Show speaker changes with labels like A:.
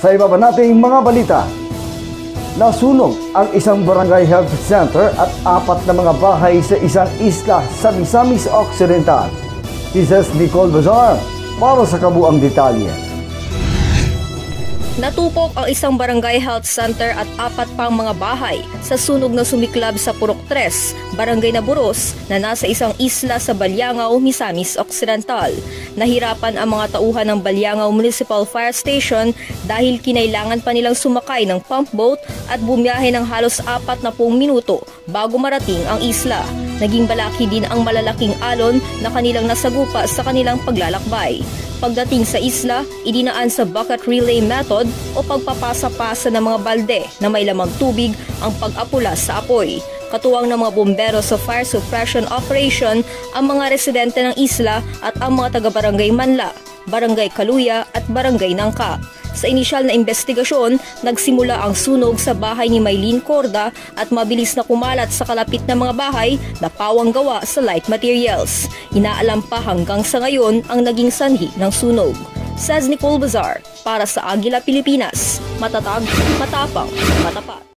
A: Sa iba pa nating mga balita, nasunog ang isang barangay health center at apat na mga bahay sa isang isla sa Misamis Occidental. Jesus Nicole Bazar para sa kabuang detalye.
B: Natupok ang isang barangay health center at apat pang mga bahay sa sunog na sumiklab sa Purok 3, Barangay Naburos na nasa isang isla sa Balyangaw, Misamis Occidental. Nahirapan ang mga tauhan ng Balyangaw Municipal Fire Station dahil kinailangan pa nilang sumakay ng pump boat at bumiyahe ng halos apat na pung minuto bago marating ang isla. Naging balaki din ang malalaking alon na kanilang nasagupa sa kanilang paglalakbay. Pagdating sa isla, idinaan sa bucket relay method o pagpapasa-pasa ng mga balde na may lamang tubig ang pag-apula sa apoy. Katuwang ng mga bombero sa fire suppression operation ang mga residente ng isla at ang mga taga-barangay Manla, Barangay Kaluya at Barangay Nangka. Sa inisyal na investigasyon, nagsimula ang sunog sa bahay ni Maylene Corda at mabilis na kumalat sa kalapit na mga bahay na pawang gawa sa light materials. Inaalam pa hanggang sa ngayon ang naging sanhi ng sunog. Says Nicole Bazar, para sa Agila Pilipinas, matatag, matapang, matapat.